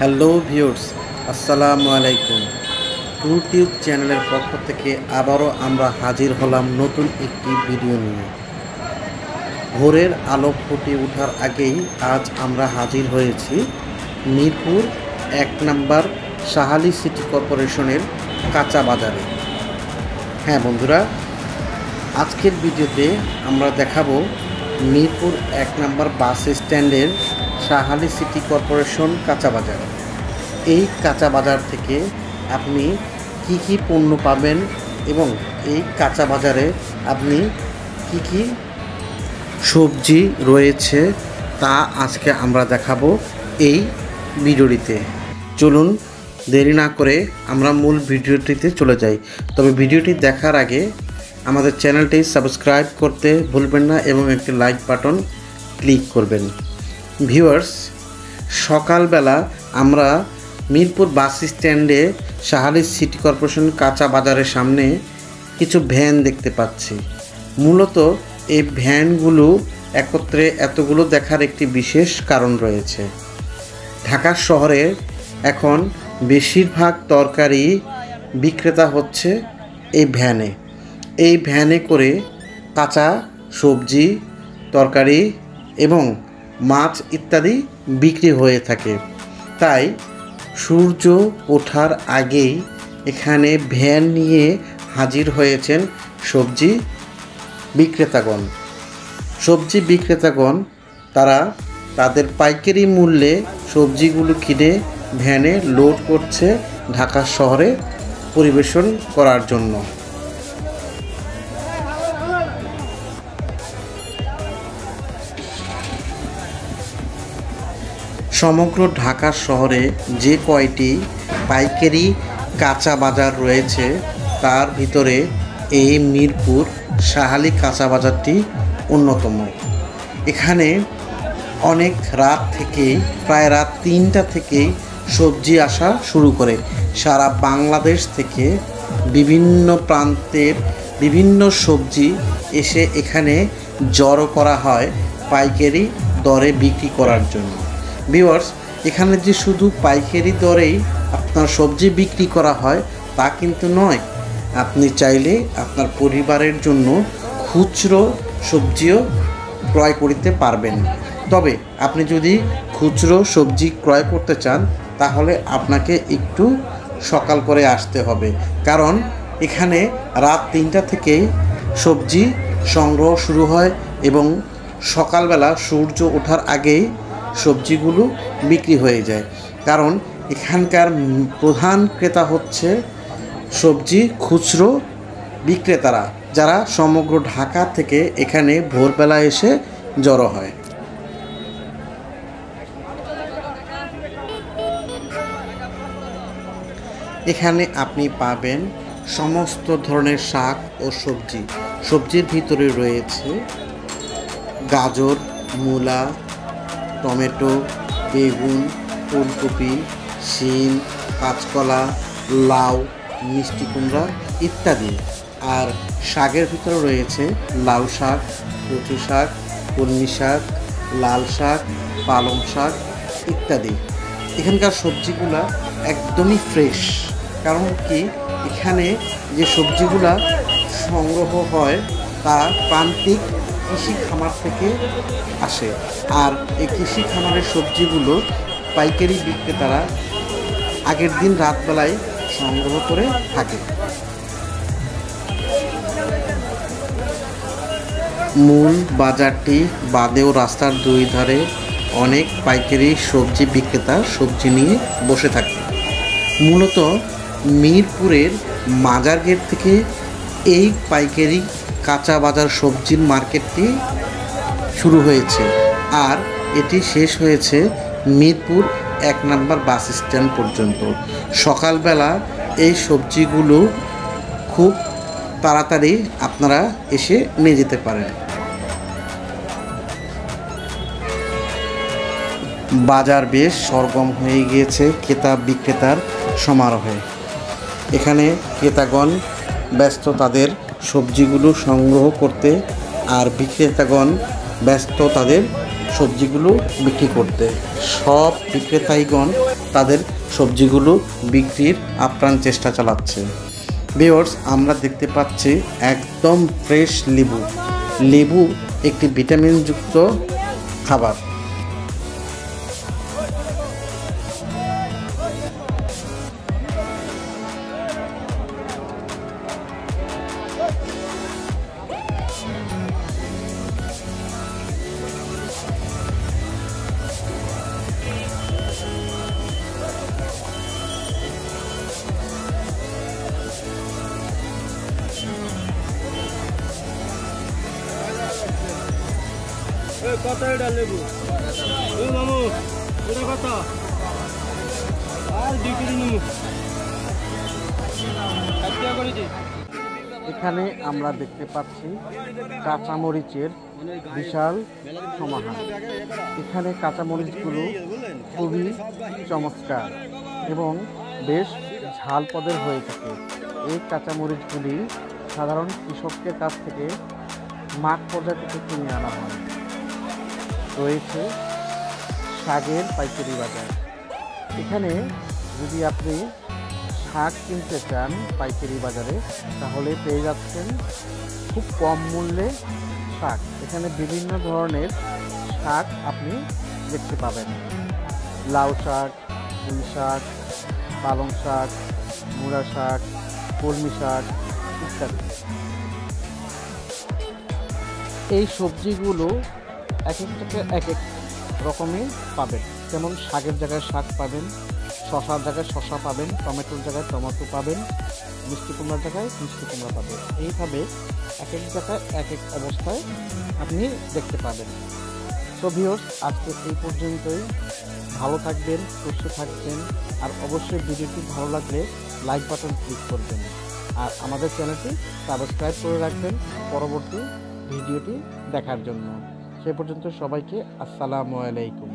Hello viewers আসসালামু আলাইকুম। YouTube চ্যানেলের পক্ষ থেকে আবারও আমরা হাজির হলাম নতুন একটি ভিডিও নিয়ে। ভোরের আলো ফুটে ওঠার আগেই আজ আমরা হাজির হয়েছি মিরপুর এক নাম্বার সাহালি সিটি কর্পোরেশনের কাঁচা বাজারে। হ্যাঁ বন্ধুরা, আজকের ভিডিওতে আমরা দেখাবো মিরপুর এক নম্বর বাস স্ট্যান্ডের সাহালি সিটি কর্পোরেশন কাঁচা বাজার। এই কাঁচা বাজার থেকে আপনি কি কি পণ্য পাবেন এবং এই কাঁচা বাজারে আপনি কি কি সবজি রয়েছে তা আজকে আমরা দেখাবো এই ভিডিওটিতে। চলুন দেরি না করে আমরা মূল ভিডিওটিতে চলে যাই। তবে ভিডিওটি দেখার আগে আমাদের চ্যানেলটি সাবস্ক্রাইব করতে ভুলবেন না এবং একটি লাইক বাটন ক্লিক করবেন। ভিউয়ার্স, সকালবেলা আমরা মিরপুর বাস স্ট্যান্ডে সাহালি সিটি কর্পোরেশন কাঁচা বাজারের সামনে কিছু ভ্যান দেখতে পাচ্ছি। মূলত এই ভ্যানগুলো একত্রে এতগুলো দেখার একটি বিশেষ কারণ রয়েছে। ঢাকা শহরে এখন বেশিরভাগ তরকারি বিক্রেতা হচ্ছে এই ভ্যানে। এই ভ্যানে করে কাঁচা সবজি, তরকারি এবং মাছ ইত্যাদি বিক্রি হয়ে থাকে। তাই সূর্য ওঠার আগেই এখানে ভ্যান নিয়ে হাজির হয়েছেন সবজি বিক্রেতাগণ। সবজি বিক্রেতাগণ, তারা তাদের পাইকারি মূল্যে সবজিগুলো কিনে ভ্যানে লোড করছে ঢাকা শহরে পরিবেশন করার জন্য। সমগ্র ঢাকা শহরে যে কয়টি পাইকারি কাঁচা বাজার রয়েছে, তার ভিতরে এই মিরপুর সাহালি কাঁচা বাজারটি অন্যতম। এখানে অনেক রাত থেকেই, প্রায় রাত তিনটা থেকেই সবজি আসা শুরু করে। সারা বাংলাদেশ থেকে বিভিন্ন প্রান্তের বিভিন্ন সবজি এসে এখানে জড়ো করা হয় পাইকারি দরে বিক্রি করার জন্য। ভিওয়ার্স এখানে যে শুধু পাইকারি দরেই আপনার সবজি বিক্রি করা হয়, তা কিন্তু নয়। আপনি চাইলে আপনার পরিবারের জন্য খুচরো সবজিও ক্রয় করিতে পারবেন। তবে আপনি যদি খুচরো সবজি ক্রয় করতে চান, তাহলে আপনাকে একটু সকাল করে আসতে হবে। কারণ এখানে রাত তিনটা থেকেই সবজি সংগ্রহ শুরু হয় এবং সকালবেলা সূর্য ওঠার আগেই সবজিগুলো বিক্রি হয়ে যায়। কারণ এখানকার প্রধান ক্রেতা হচ্ছে সবজি, খুচরো বিক্রেতারা, যারা সমগ্র ঢাকা থেকে এখানে ভোরবেলা এসে জড়ো হয়। এখানে আপনি পাবেন সমস্ত ধরনের শাক ও সবজি। সবজির ভিতরে রয়েছে গাজর, মূলা টমেটো, বেগুন, ফুলকপি, শিম, কাঁচকলা, লাউ, মিষ্টি কুমড়া ইত্যাদি। আর শাকের ভিতরে রয়েছে লাউ শাক, কচু শাক, কলমি শাক, লাল শাক, পালং শাক ইত্যাদি। এখানকার সবজিগুলা একদমই ফ্রেশ। কারণ কি? এখানে যে সবজিগুলা সংগ্রহ হয় তা প্রান্তিক কৃষি খামার থেকে আসে। আর এই কৃষি খামারের সবজিগুলো পাইকারি বিক্রেতারা আগের দিন রাতবেলায় সংগ্রহ করে থাকে। মূল বাজারটি বাদেও রাস্তার দুই ধারে অনেক পাইকারি সবজি বিক্রেতা সবজি নিয়ে বসে থাকে। মূলত মিরপুরের মাজার গেট থেকে এই পাইকারি কাঁচা বাজার সবজির মার্কেটটি শুরু হয়েছে আর এটি শেষ হয়েছে মিরপুর এক নম্বর বাস স্ট্যান্ড পর্যন্ত। সকালবেলা এই সবজিগুলো খুব তাড়াতাড়ি আপনারা এসে নিয়ে যেতে পারেন। বাজার বেশ সরগম হয়ে গিয়েছে ক্রেতা বিক্রেতার সমারোহে। এখানে ক্রেতাগণ ব্যস্ত তাদের সবজিগুলো সংগ্রহ করতে আর বিক্রেতাগণ ব্যস্ত তাদের সবজিগুলো বিক্রি করতে। সব বিক্রেতাইগণ তাদের সবজিগুলো বিক্রির আপ্রাণ চেষ্টা চালাচ্ছে। বিয়র্স আমরা দেখতে পাচ্ছি একদম ফ্রেশ লেবু। লেবু একটি ভিটামিনযুক্ত খাবার। এখানে আমরা দেখতে পাচ্ছি কাঁচামরিচের বিশাল সমাহার। এখানে কাঁচামরিচগুলো খুবই চমৎকার এবং বেশ ঝাল পদের হয়ে থাকে। এই কাঁচামরিচগুলি সাধারণ কৃষকের কাছ থেকে মাঠ পর্যায় থেকে কিনে আনা হয়। রয়েছে শাকের পাইকারি বাজার। এখানে যদি আপনি শাক কিনতে চান পাইকারি বাজারে, তাহলে পেয়ে যাচ্ছেন খুব কম মূল্যে শাক। এখানে বিভিন্ন ধরনের শাক আপনি দেখতে পাবেন। লাউ শাক, পুঁই শাক, পালং শাক মূলা শাক, কলমি শাক ইত্যাদি। এই সবজিগুলো এক একটাকে এক এক রকমের পাবেন। যেমন শাকের জায়গায় শাক পাবেন, শশার জায়গায় শশা পাবেন, টমেটোর জায়গায় টমেটো পাবেন, মিষ্টি কুমড়ার জায়গায় মিষ্টি কুমড়া পাবেন। এইভাবে এক এক জায়গায় এক এক অবস্থায় আপনি দেখতে পাবেন। সো ভিউর্স আজকে এই পর্যন্তই। ভালো থাকবেন, সুস্থ থাকবেন, আর অবশ্যই ভিডিওটি ভালো লাগলে লাইক বাটন ক্লিক করবেন। আর আমাদের চ্যানেলটি সাবস্ক্রাইব করে রাখবেন পরবর্তী ভিডিওটি দেখার জন্য। সে পর্যন্ত সবাইকে আসসালামু আলাইকুম।